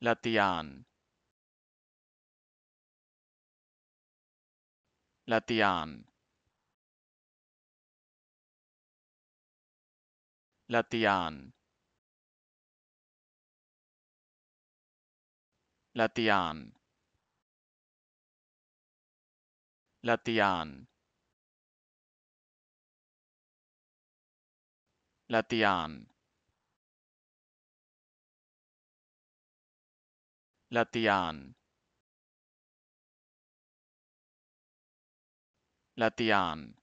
Latian. Latian. Latian. Latian. Latian. Latian. Latian. Latian.